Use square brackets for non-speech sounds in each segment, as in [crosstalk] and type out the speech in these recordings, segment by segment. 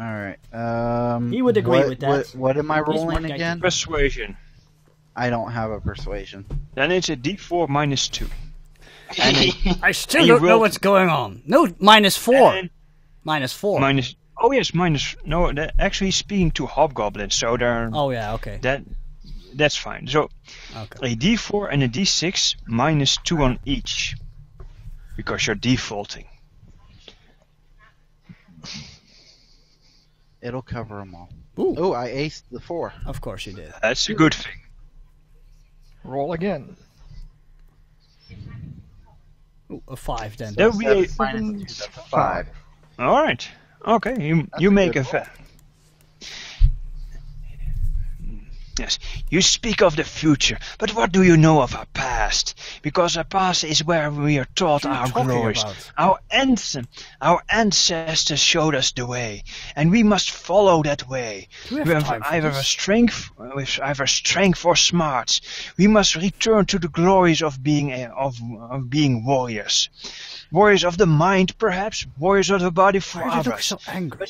All right. Um, He would agree what- with that. What, what am I He's rolling one guy again? Persuasion. I don't have a persuasion. Then it's a D4 minus 2. [laughs] I still And don't know what's going on. No, minus four. And minus four. minus. Oh yes, minus. No, that actually speaking to hobgoblins, so they're oh yeah, okay. that that's fine. So Okay. a D4 and a D6 minus two on each, because you're defaulting. It'll cover them all. Ooh. Oh, I aced the four. Of course you did. That's a good thing. Roll again. Ooh, a five then. That would be a, minus two, a five. all right. Okay, you That's you a make good a fa- You speak of the future, but what do you know of our past? Because our past is where we are taught are our glories. about? Our ancestors, our ancestors showed us the way, and we must follow that way. We have We have either strength, with either strength or smarts. We must return to the glories of being a, of, of being warriors, warriors of the mind, perhaps warriors of the body for Why others. so angry?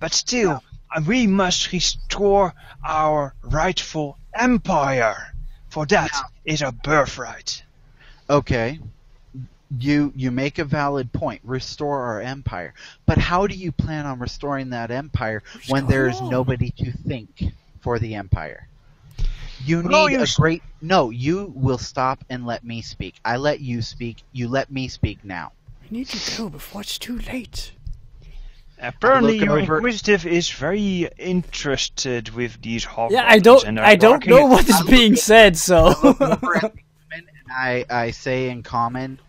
But still, uh, we must restore our rightful empire. For that is our birthright. Okay. You you make a valid point. Restore our empire. But how do you plan on restoring that empire when there is nobody to think for the empire? You need you a s- great No, you will stop and let me speak. I let you speak. You let me speak now. I need to go before it's too late. Apparently, look your over- inquisitive is very interested with these hobgoblins. Yeah, I don't. and I don't know what is being said. So. I look over at and I, I say in common,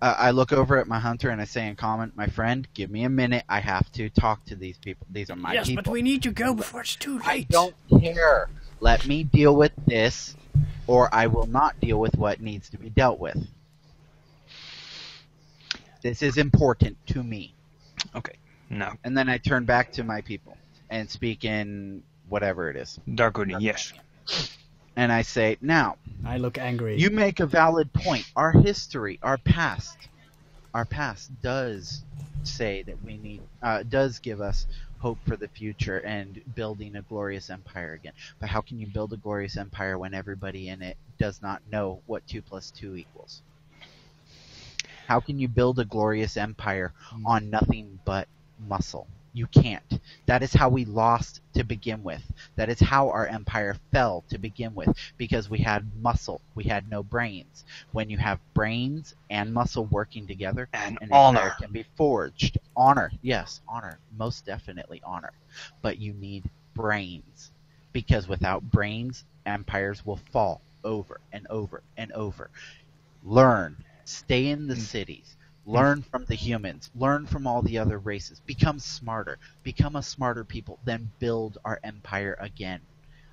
uh, I look over at my hunter and I say in common, my friend, give me a minute. I have to talk to these people. These are my yes, people. but we need to go before it's too late. I don't care. Let me deal with this, or I will not deal with what needs to be dealt with. This is important to me. Okay, now, And then I turn back to my people and speak in whatever it is. Darguni, yes. And I say, now, I look angry. you make a valid point. Our history, our past, our past does say that we need, uh, does give us hope for the future and building a glorious empire again. But how can you build a glorious empire when everybody in it does not know what two plus two equals? How can you build a glorious empire on nothing but muscle? You can't. That is how we lost to begin with. That is how our empire fell to begin with because we had muscle. We had no brains. When you have brains and muscle working together, And an honor. empire can be forged. Honor, yes, honor, most definitely honor. But you need brains because without brains, empires will fall over and over and over. Learn, stay in the mm. cities, learn from the humans, learn from all the other races, become smarter, become a smarter people, then build our empire again.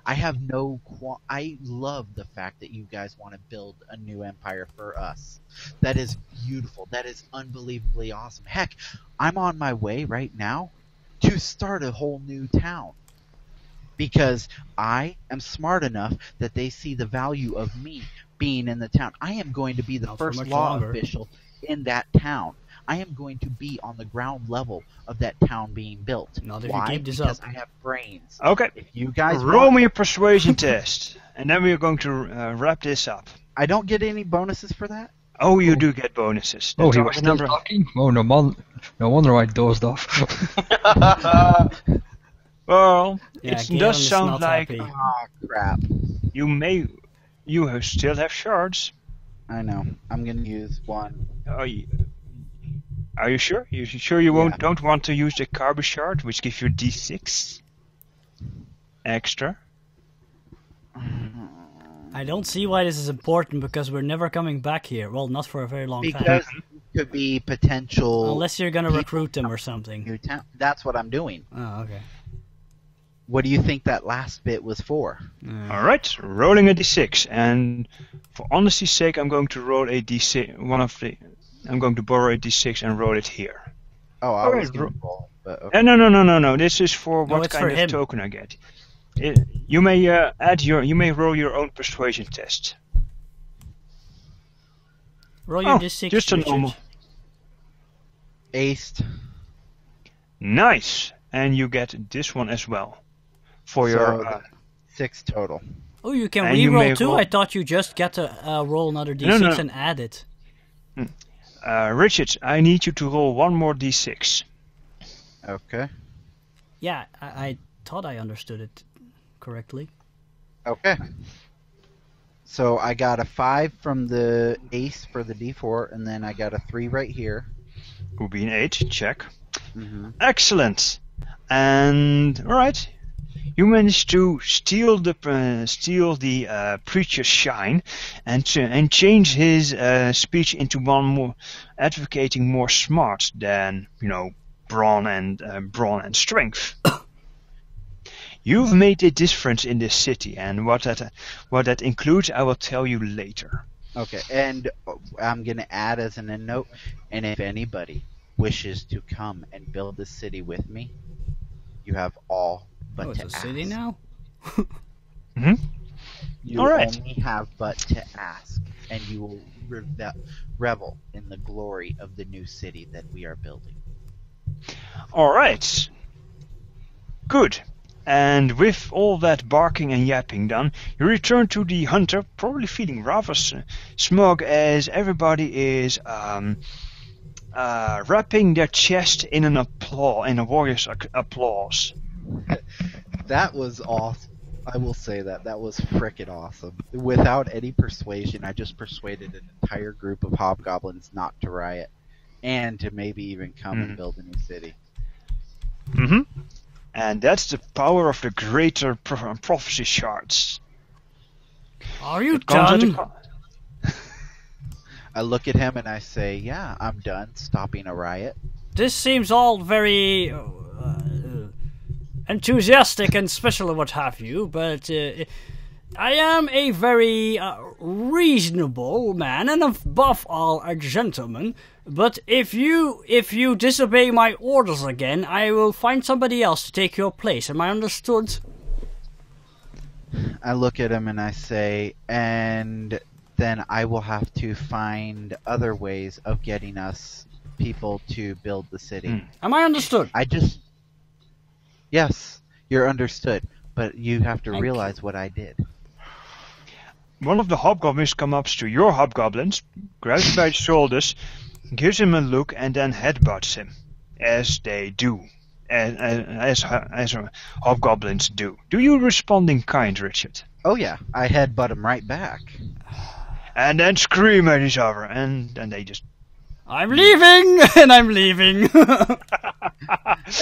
I have no qua- I love the fact that you guys want to build a new empire for us. That is beautiful. That is unbelievably awesome. Heck, I'm on my way right now to start a whole new town. Because I am smart enough that they see the value of me being in the town. I am going to be the Not first law longer. official in that town. I am going to be on the ground level of that town being built. Not if you Why? keep this because up. I have brains. Okay, If you guys roll want- me a persuasion test, and then we are going to uh, wrap this up. I don't get any bonuses for that. Oh, you do get bonuses. Oh, he was still number- talking? Oh, no, mon- no wonder I dozed off. [laughs] Well, Yeah, it does sound like happy. Ah, crap. you may, you still have shards. I know. I'm gonna use one. Are you, are you sure? You sure you won't Yeah. don't want to use the carby shard, which gives you D6 extra? I don't see why this is important because we're never coming back here. Well, not for a very long time. Because could be potential Unless you're gonna recruit them or something. That's what I'm doing. Oh, okay. What do you think that last bit was for? Uh, All right, rolling a D6, and for honesty's sake, I'm going to roll a D6. One of the, I'm going to borrow a D6 and roll it here. Oh, I Okay, was gonna ro- roll, but okay. Uh, no, no, no, no, no. This is for No, what kind for of him. token I get. It, you may uh, add your, you may roll your own persuasion test. roll your Oh, D6. just a Richard. normal. aced. Nice. and you get this one as well for your. Uh, Six total. Oh, you can And you may reroll too. roll- I thought you just get to uh, roll another d6 No, no. and add it. uh, Richard, I need you to roll one more d6. Okay. Yeah, I, I thought I understood it correctly. Okay. So I got a five from the ace for the d4, and then I got a three right here. Will be an eight. Check. hmm Excellent. And all right, you managed to steal the uh, steal the uh, preacher's shine, and and change his uh, speech into one more advocating more smart than you know brawn and uh, brawn and strength. [coughs] You've made a difference in this city, and what that what that includes, I will tell you later. Okay, and I'm gonna add as an end note, and if anybody wishes to come and build the city with me, you have all but oh, it's to a ask. city now? [laughs] You All right. only have but to ask, and you will reve- revel in the glory of the new city that we are building. All right. Good. And with all that barking and yapping done, you return to the hunter, probably feeling rather s- smug as everybody is um, uh, wrapping their chest in an applause, in a warrior's ac- applause. [laughs] That was awesome. I will say that that was frickin' awesome. Without any persuasion, I just persuaded an entire group of hobgoblins not to riot, and to maybe even come Mhm. and build a new city. hmm And that's the power of the greater pro- prophecy shards. Are you It comes at a done? co- [laughs] I look at him and I say, "Yeah, I'm done stopping a riot." This seems all very uh, enthusiastic and special and what have you, but uh, I am a very uh, reasonable man and above all a gentleman. But if you if you disobey my orders again, I will find somebody else to take your place. Am I understood? I look at him and I say, and then I will have to find other ways of getting us people to build the city. Hmm. Am I understood? I just. Yes, you're understood, but you have to Thank realize what I did. One of the hobgoblins comes up to your hobgoblins, grabs him by the shoulders, gives him a look, and then headbutts him, as they do, as as, as, as hobgoblins do. Do you respond in kind, Richard? Oh yeah, I headbutt him right back. And then scream at each other, and then they just. I'm leaving, [laughs] and I'm leaving. [laughs]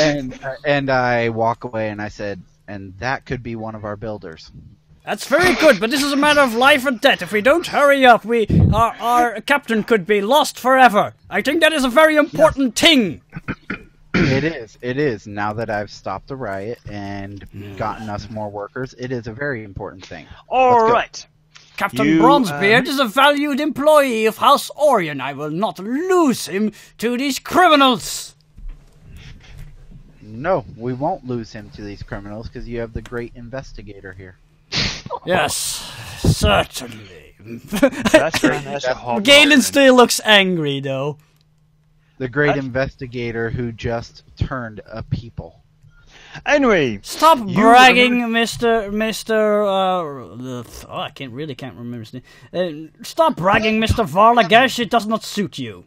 and and I walk away and I said, and that could be one of our builders. That's very good, but this is a matter of life and death. If we don't hurry up, we our, our captain could be lost forever. I think that is a very important thing. it is. It is. Now that I've stopped the riot and gotten us more workers, it is a very important thing. All right. Captain You, Bronzebeard uh, is a valued employee of House Orien. I will not lose him to these criminals. No, we won't lose him to these criminals because you have the great investigator here. [laughs] Yes, certainly. [laughs] That's right. [laughs] That's a hobgoblin. Galen still looks angry, though. The great I- investigator who just turned a people. Anyway, Stop You bragging, Mister Mister. Uh, oh, I can't really can't remember his name. Uh, stop bragging, Mister Varlagash. It does not suit you.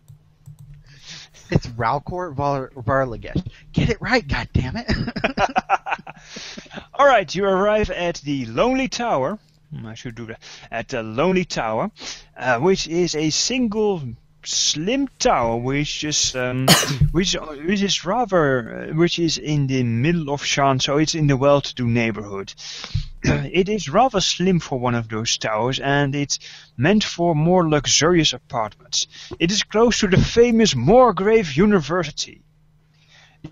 It's Ralcor Var- Varlagesh. Get it right, goddammit. [laughs] All right, you arrive at the Lonely Tower. Hmm, I should do that. At the Lonely Tower, uh, which is a single slim tower, which is um, [coughs] which which is rather uh, which is in the middle of Sharn, so it's in the well-to-do neighborhood. [clears throat] it is rather slim for one of those towers, and it's meant for more luxurious apartments. It is close to the famous Morgrave University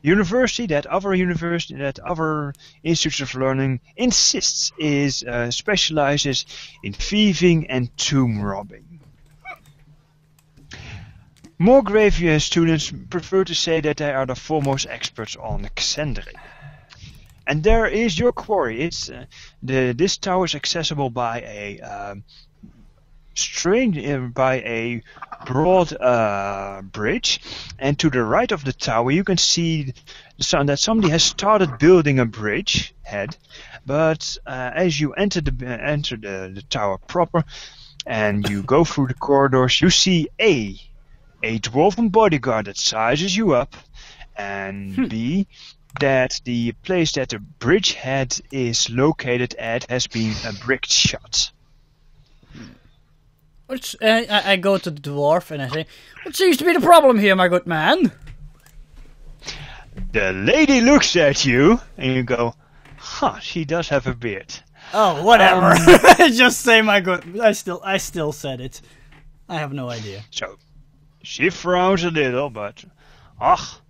university that other university that other institutes of learning insists is uh, specializes in thieving and tomb robbing. Morgrave students prefer to say that they are the foremost experts on Xen'drik. And there is your quarry. It's uh, the this tower is accessible by a um, strained uh, by a broad uh, bridge, and to the right of the tower you can see so that somebody has started building a bridge head. But uh, as you enter the enter the, the tower proper, and you go through the corridors, you see a a dwarven bodyguard that sizes you up, and b that the place that the bridgehead is located at has been uh, bricked shut. Which, uh, I, I go to the dwarf and I say, What seems to be the problem here, my good man? The lady looks at you, and you go, "Huh, she does have a beard." Oh, whatever. Um, [laughs] Just say my good. I still, I still said it. I have no idea. So she frowns a little, but, ach,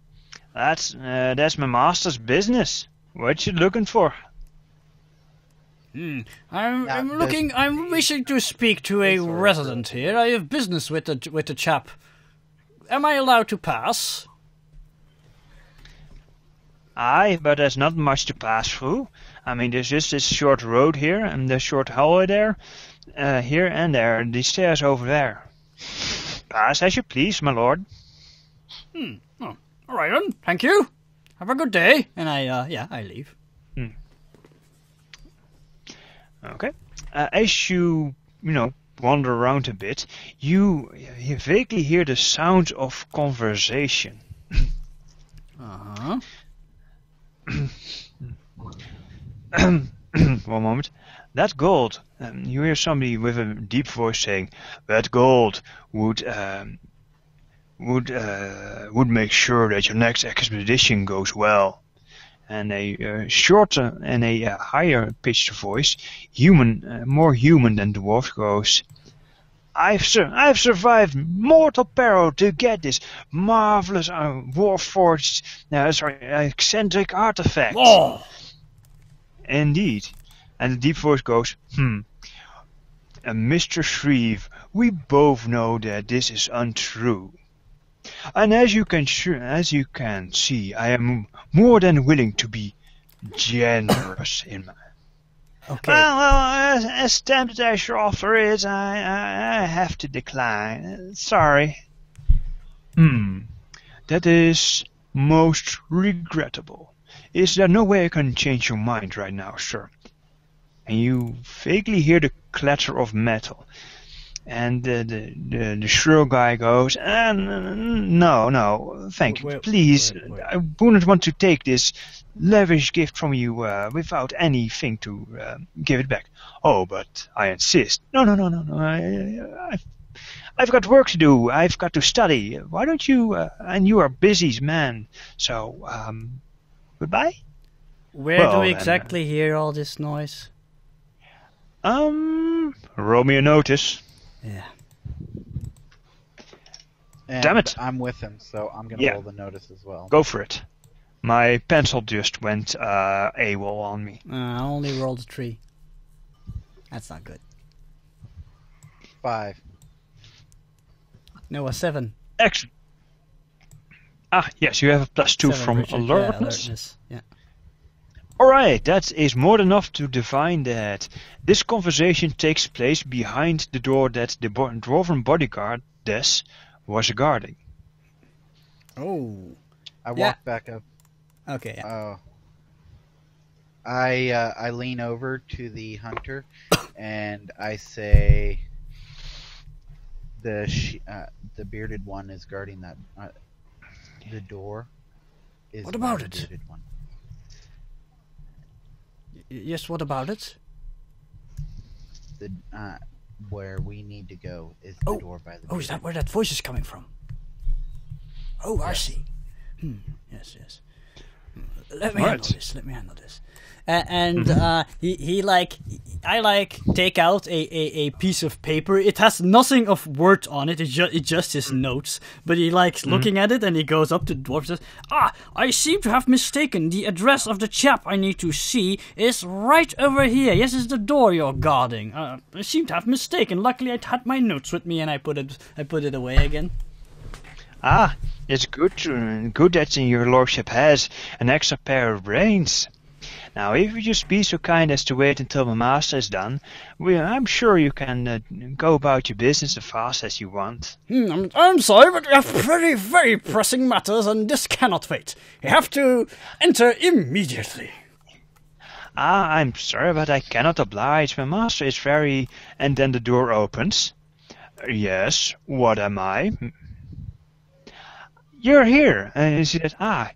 that's uh, that's my master's business. What you looking for? Hmm. I'm, Yeah, I'm looking. I'm wishing to speak to a resident here. I have business with the with the chap. Am I allowed to pass? Aye, but there's not much to pass through. I mean, there's just this short road here, and the short hallway there, uh, here and there, and the stairs over there. Pass as you please, my lord. All right then. Thank you. Have a good day. And I, uh, yeah, I leave. Okay. Uh, as you, you know, wander around a bit, you, you vaguely hear the sound of conversation. Uh huh. [coughs] One moment. That gold. Um, you hear somebody with a deep voice saying, "That gold would um, would uh, would make sure that your next expedition goes well." And a uh, shorter and a uh, higher pitched voice, human, uh, more human than dwarf, goes, "I've sur- I've survived mortal peril to get this marvelous uh, warforged, uh, sorry, eccentric artifact." Oh, Indeed. And the deep voice goes, hmm. And Mr. Shreve, we both know that this is untrue. And as you can as you can see, I am more than willing to be generous in my. okay. Well, well, as, as tempted as your offer is, I, I, I have to decline. Sorry. Hmm. That is most regrettable. Is there no way I can change your mind right now, sir? And you vaguely hear the clatter of metal. And the, the, the, the shrill guy goes, uh, no, no, thank you. Wait, Please, wait, wait. I wouldn't want to take this lavish gift from you uh, without anything to uh, give it back. Oh, but I insist. No, no, no, no, no. I, I've, I've got work to do. I've got to study. Why don't you? Uh, and you are busy man. So, um, goodbye. Where well, do we then, uh, exactly hear all this noise? Um, roll me a notice. Yeah. And Damn it. I'm with him, so I'm gonna Yeah. roll the notice as well. Go for it. My pencil just went uh, AWOL on me. Uh, I only rolled a three. That's not good. Five. No, a seven. Excellent. Ah, yes, you have a plus two Seven, from Richard. Yeah, alertness. alertness. Yeah. Alright, that is more than enough to divine that this conversation takes place behind the door that the bo- dwarven bodyguard, Des, was guarding. Oh. I Yeah. walk back up. Okay. Yeah. Oh. I uh, I lean over to the hunter, [coughs] and I say, "The sh- uh, the bearded one is guarding that uh, the door." Is What about it? One. Yes. What about it? The uh, where we need to go is Oh. the door by the. Oh, is that where that voice is coming from? Oh, I see. Hmm. Yes, yes. Let me handle this. Let me handle this. Uh, and uh, he, he like I like take out a, a, a piece of paper. It has nothing of words on it. It's just it's just his notes. But he likes looking at it and he goes up to the dwarf and says, "Ah, I seem to have mistaken. The address of the chap I need to see is right over here. Yes, it's the door you're guarding. Uh, I seem to have mistaken. Luckily, I had my notes with me and I put it I put it away again. Ah, it's good, good that your lordship has an extra pair of brains. Now, if you just be so kind as to wait until my master is done, we, I'm sure you can uh, go about your business as fast as you want. Hmm, I'm, I'm sorry, but we have very, very pressing matters, and this cannot wait. You have to enter immediately. Ah, I'm sorry, but I cannot oblige. My master is very. And then the door opens. Yes, what am I? You're here. And he says, Ah,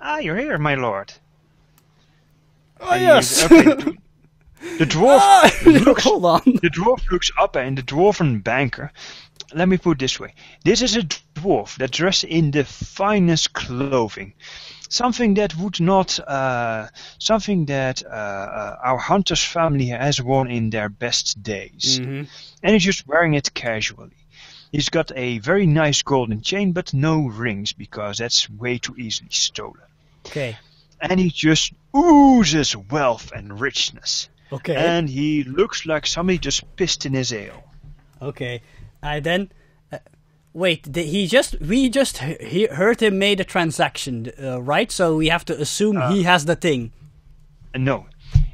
ah, you're here, my lord. Oh, And yes. okay, [laughs] the dwarf Ah, [laughs] looks Hold on. the dwarf looks up and the dwarven banker. Let me put it this way: this is a dwarf that dressed in the finest clothing, something that would not, uh, something that uh, uh, our hunter's family has worn in their best days, Mhm. and he's just wearing it casually. He's got a very nice golden chain, but no rings because that's way too easily stolen. Okay. And he just oozes wealth and richness. Okay. And he looks like somebody just pissed in his ale. Okay. I then. Uh, wait, he just. We just he- he heard him made a transaction, uh, right? So we have to assume he has the thing. Uh, no,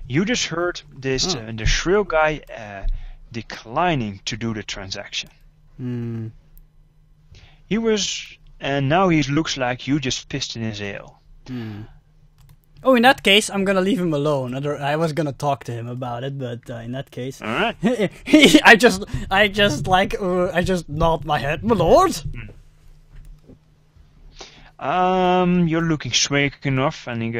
you just heard this Oh. uh, the shrill guy uh, declining to do the transaction. Hmm. He was, and now he looks like you just pissed in his ale. Oh, in that case, I'm gonna leave him alone. I was gonna talk to him about it, but uh, in that case, All right. [laughs] I just, I just like, uh, I just nod my head, my lord. Um, you're looking swag enough, and he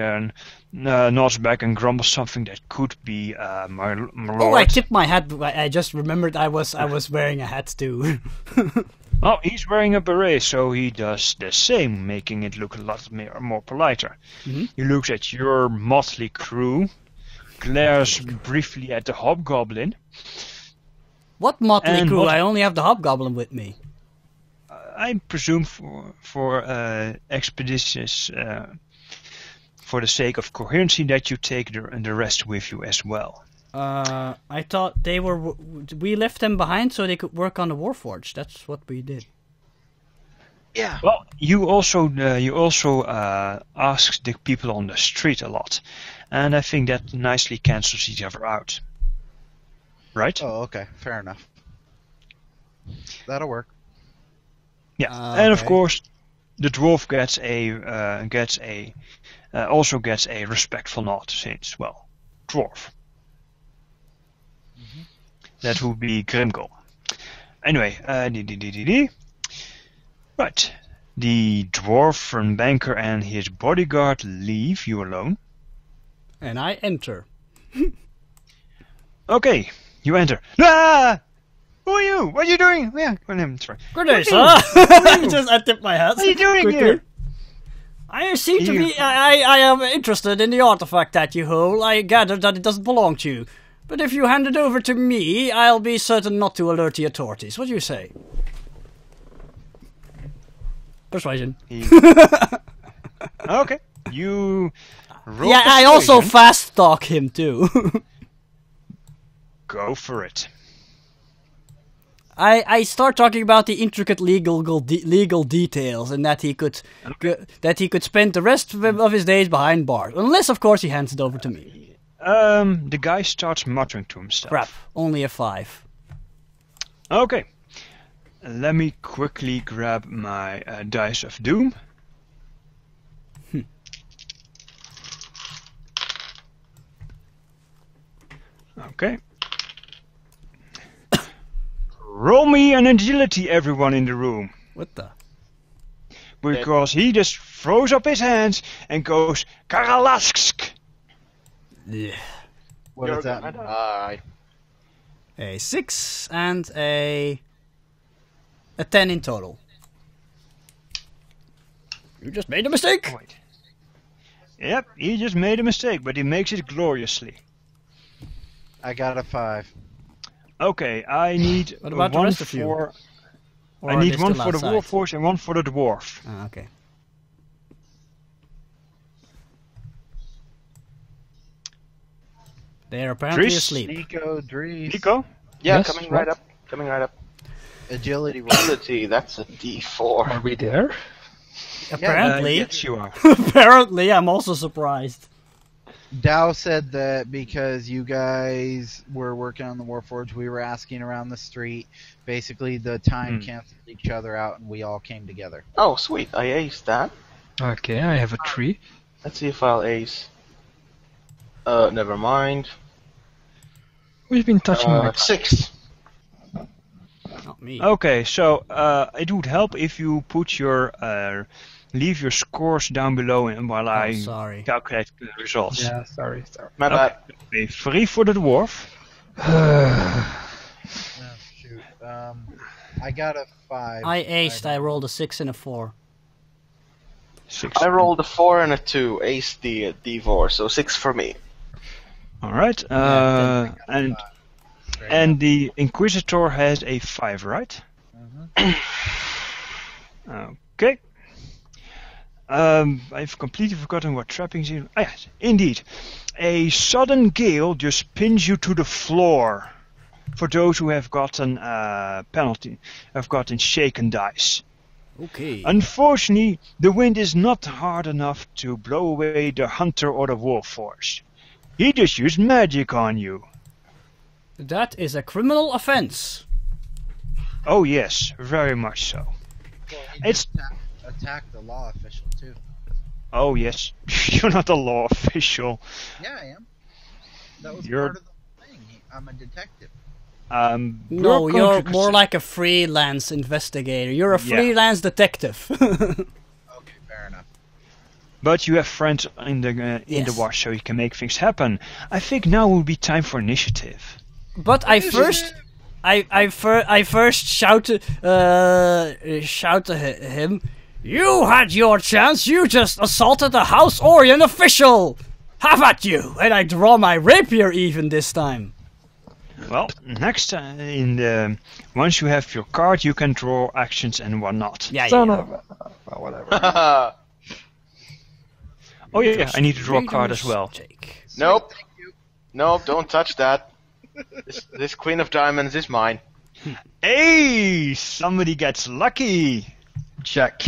uh, uh, nods back and grumbles something that could be uh, my, my lord. Oh, I tipped my hat. I just remembered I was, I was wearing a hat too. [laughs] Oh, he's wearing a beret, so he does the same, making it look a lot more, more politer. Mhm. He looks at your motley crew, glares briefly at the hobgoblin. what motley crew? what- I only have the hobgoblin with me. I presume for for uh, expeditious, uh, for the sake of coherency, that you take the the rest with you as well. Uh, I thought they were. We left them behind so they could work on the Warforge. That's what we did. Yeah. Well, you also uh, you also uh, ask the people on the street a lot, and I think that nicely cancels each other out. Right? Oh, okay. Fair enough. That'll work. Yeah, Uh, and of course, the dwarf gets a uh, gets a uh, also gets a respectful nod since well, dwarf. That would be Grimgol. Anyway, uh, right, the dwarf and banker and his bodyguard leave you alone. And I enter. [laughs] Okay, you enter. Ah! Who are you? What are you doing? Yeah, I'm sorry. Good day, sir. just I tipped my hat. What are you doing quickly. here? I seem to be. I, I am interested in the artifact that you hold. I gather that it doesn't belong to you. But if you hand it over to me, I'll be certain not to alert the authorities. What do you say? Persuasion. [laughs] Okay, you. Roll yeah, I also fast talk him too. [laughs] Go for it. I, I start talking about the intricate legal de- legal details and that he could g- that he could spend the rest of, of his days behind bars, unless of course he hands it over to me. Um, the guy starts muttering to himself. Crap, only a five. Okay. Let me quickly grab my uh, dice of doom. okay. Roll me an agility, everyone in the room. What the? Because he just throws up his hands and goes, Karalask! Yeah. What You're does that gonna mean? A six and a a ten in total. You just made a mistake. Wait. Yep, he just made a mistake, but he makes it gloriously. I got a five. Okay, I need [sighs] What about the one rest of you? for. Or I need one still for the outside? warforged and one for the dwarf. Ah, okay. They are apparently Dries? asleep. Nico, Dries. Nico? Yeah, Yes, coming what? right up. Coming right up. Agility [coughs] roll. Ability, that's a D4. Are we there? Apparently, Uh, yes, you are. [laughs] apparently, I'm also surprised. Dow said that because you guys were working on the Warforge, we were asking around the street. Basically, the time Hmm. canceled each other out, and we all came together. Oh, sweet. I aced that. Okay, I have a tree. Let's see if I'll ace. Uh, never mind. We've been touching Uh, six. Not me. Okay, so uh, it would help if you put your uh, leave your scores down below and while Oh, I sorry. calculate the results. Yeah, sorry, sorry. My bad. Okay, three for the dwarf. [sighs] Oh, shoot. Um, I got a five. I aced. I rolled a six and a four. Six. I rolled a four and a two. Ace the uh, D4, so six for me. All right, uh, and and the Inquisitor has a five, right? [clears throat] Okay. Um, I've completely forgotten what trappings in. Ah, yes, indeed. A sudden gale just pins you to the floor. For those who have gotten uh, penalty, have gotten shaken dice. Okay. Unfortunately, the wind is not hard enough to blow away the hunter or the warforged. He just used magic on you. That is a criminal offense. Oh yes, very much so. Well, he It's- just atta- attacked the law official too. Oh yes, [laughs] you're not a law official. Yeah, I am. That was You're- part of the thing. I'm a detective. Um, No, you're more like a freelance investigator. You're a Yeah. freelance detective. [laughs] Okay, fair enough. But you have friends in the uh, in the Yes. watch, so you can make things happen. I think now will be time for initiative. but I first, I I, fir- I first shouted, uh, shout to hi- him. You had your chance. You just assaulted a House Orien official. Have at you! And I draw my rapier even this time. Well, next uh, in the once you have your card, you can draw actions and whatnot. Yeah, Son yeah. of a... Well, whatever. [laughs] Oh yeah, yeah, I need to draw a card as well. take. Nope. Nope, don't touch that. This, this Queen of Diamonds is mine. Hey, somebody gets lucky. Jack.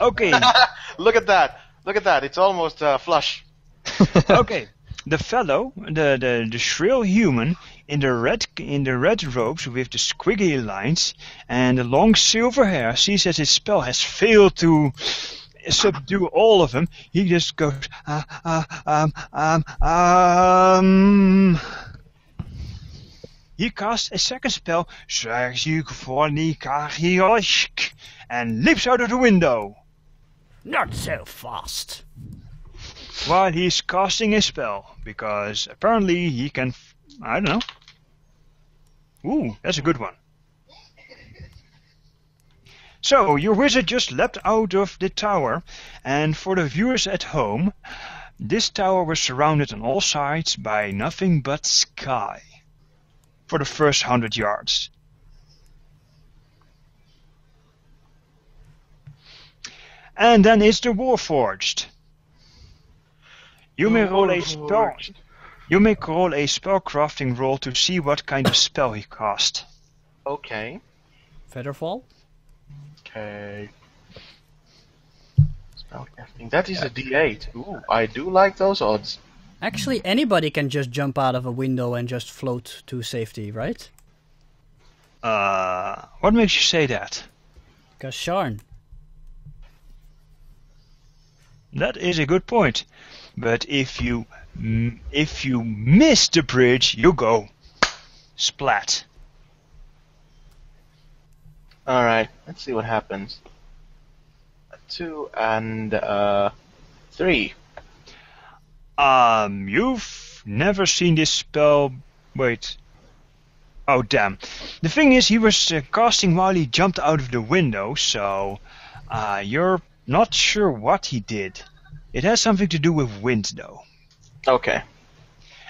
Okay, [laughs] Look at that. Look at that. It's almost uh, flush. [laughs] okay. The fellow, the, the the shrill human in the red in the red robes with the squiggly lines and the long silver hair sees that his spell has failed to subdue all of them. He just goes uh, uh, um um um. He casts a second spell, and leaps out of the window. Not so fast. while he's casting a spell because apparently he can. f- I don't know. Ooh, that's a good one. So, your wizard just leapt out of the tower, and for the viewers at home, this tower was surrounded on all sides by nothing but sky for the first hundred yards. And then it's the Warforged. You may roll a spell. You may roll a spellcrafting roll to see what kind of spell he cast. Okay. Featherfall? Okay. Spellcasting. That is a D8. Ooh, I do like those odds. Actually, anybody can just jump out of a window and just float to safety, right? Uh, what makes you say that? Because Sharn. That is a good point. But if you if you miss the bridge, you go splat. Alright, let's see what happens. Two and uh, three. Um, you've never seen this spell. Wait. Oh damn! The thing is, he was uh, casting while he jumped out of the window, so uh, you're not sure what he did. It has something to do with wind, though. Okay.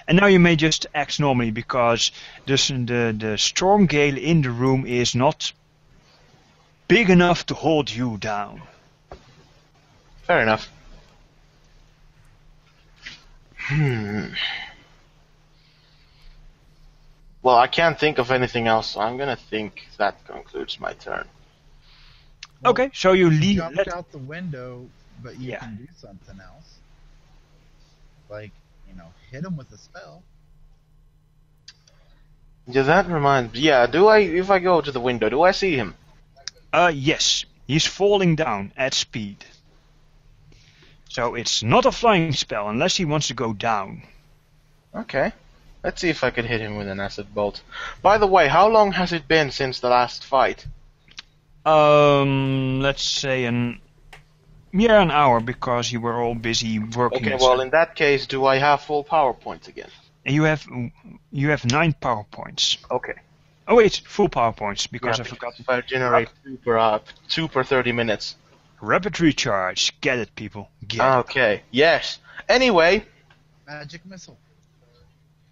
And now you may just act normally because this, the the storm gale in the room is not big enough to hold you down. Fair enough. Hmm. Well, I can't think of anything else, so I'm gonna think that concludes my turn. Well, okay, so you You leave. jumped Let, out the window, but you Yeah. can do something else. like, you know, hit him with a spell. Yeah, that reminds me. Yeah, do I? If I go to the window, do I see him? Uh, yes, he's falling down at speed. So it's not a flying spell unless he wants to go down. Okay. Let's see if I can hit him with an acid bolt. By the way, how long has it been since the last fight? Um, let's say an yeah, an hour because you were all busy working. Okay, well in that case, do I have full power points again? You have you have nine PowerPoints. Okay. Oh wait, full PowerPoints because Yeah, I forgot. If I generate two per uh, two per thirty minutes. Rapid recharge. Get it, people. Get Ah, it. Okay. Yes. Anyway. Magic missile.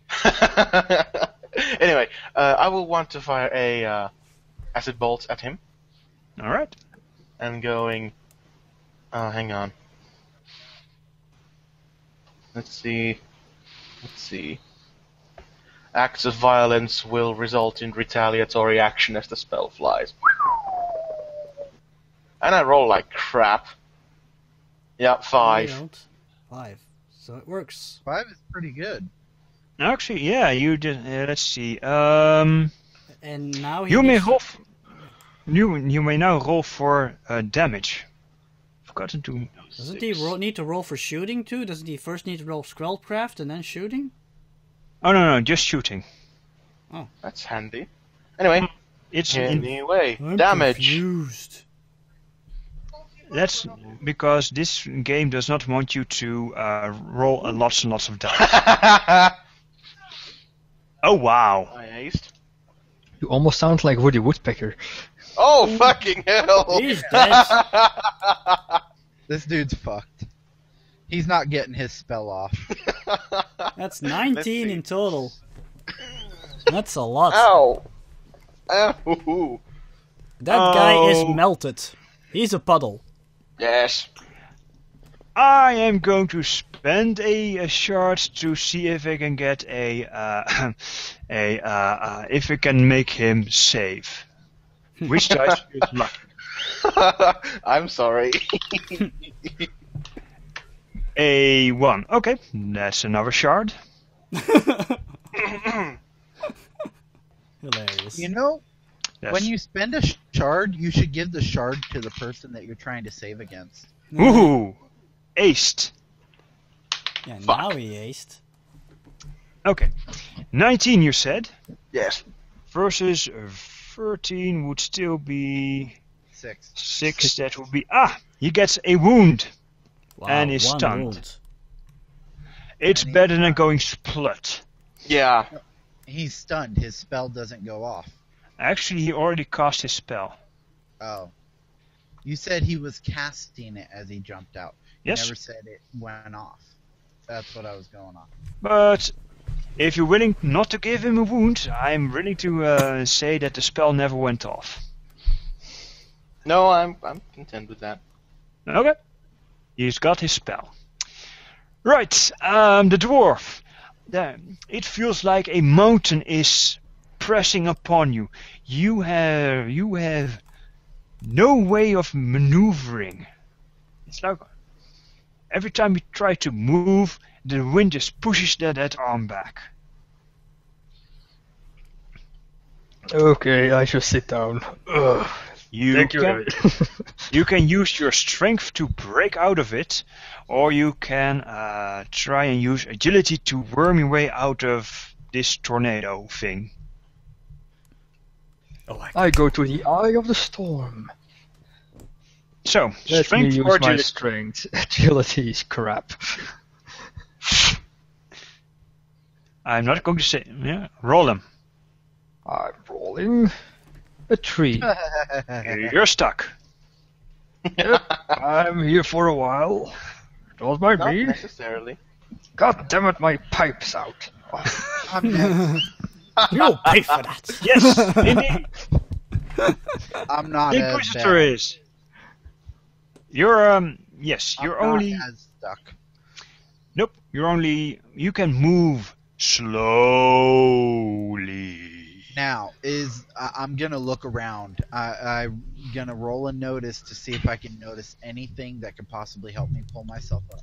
[laughs] anyway, uh, I will want to fire a uh, acid bolt at him All right. and going. Oh, hang on. Let's see. Let's see. Acts of violence will result in retaliatory action as the spell flies. And I roll like crap. Yeah, five. Five. So it works. Five is pretty good. Actually, yeah, you did. Uh, let's see. Um, And now he you may needs to- roll. f- You you may now roll for uh, damage. Forgotten to. Doesn't he roll, need to roll for shooting too? Doesn't he first need to roll spellcraft and then shooting? Oh no no, just shooting. Oh, That's handy. Anyway, It's in, anyway, I'm damage. confused. that's because this game does not want you to uh, roll a lots and lots of damage. I [laughs] Oh wow! aced. You almost sound like Woody Woodpecker. Oh fucking hell! He's dead. [laughs] This dude's fucked. He's not getting his spell off. [laughs] That's 19 in total. That's a lot. Ow! Ow! That guy is Oh. melted. He's a puddle. Yes. I am going to spend a, a shard to see if I can get a uh, [clears throat] a uh, uh, if I can make him save. Which dice is [laughs] luck? I'm sorry. [laughs] A one. Okay, that's another shard. Hilarious. You know, That's, when you spend a shard, you should give the shard to the person that you're trying to save against. Ooh, aced. Yeah, Fuck. now he aced. Okay, nineteen. You said yes. versus thirteen would still be Six. six. That would be ah. He gets a wound. Wow, And he's stunned. wound. It's he- better than going split. Yeah. He's stunned. His spell doesn't go off. Actually, he already cast his spell. Oh. You said he was casting it as he jumped out. You Yes. never said it went off. That's what I was going on. But if you're willing not to give him a wound, I'm willing to uh, say that the spell never went off. No, I'm I'm content with that. Okay. He's got his spell. Right, um, the dwarf. It feels like a mountain is pressing upon you. You have you have no way of maneuvering. It's like every time you try to move, the wind just pushes that, that arm back. Okay, I should sit down. Ugh. You Thank you. can, David. [laughs] You can use your strength to break out of it, or you can uh, try and use agility to worm your way out of this tornado thing. Oh, I I go to the eye of the storm. So, Let me strength use or my agility? strength. [laughs] Agility is crap. I'm not going to say. Yeah, roll them. I'm rolling a tree. [laughs] You're stuck. I'm here for a while. Don't mind Not me. necessarily. God damn it, my pipe's out. Oh, I'm next. [laughs] You'll pay for that. Yes, indeed. I'm not The as Inquisitor bad. is. You're um. Yes, I'm you're not only. as stuck. Nope. You're only. You can move slowly. Now is I I'm gonna look around. I, I'm gonna roll a notice to see if I can notice anything that could possibly help me pull myself up.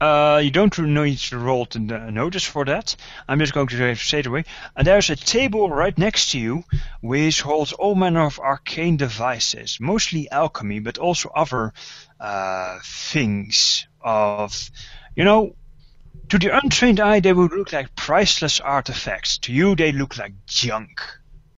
Uh, you don't need to roll to notice for that. I'm just going to say it away. And there's a table right next to you, which holds all manner of arcane devices, mostly alchemy, but also other uh, things of, you know, to the untrained eye they would look like priceless artifacts. To you they look like junk.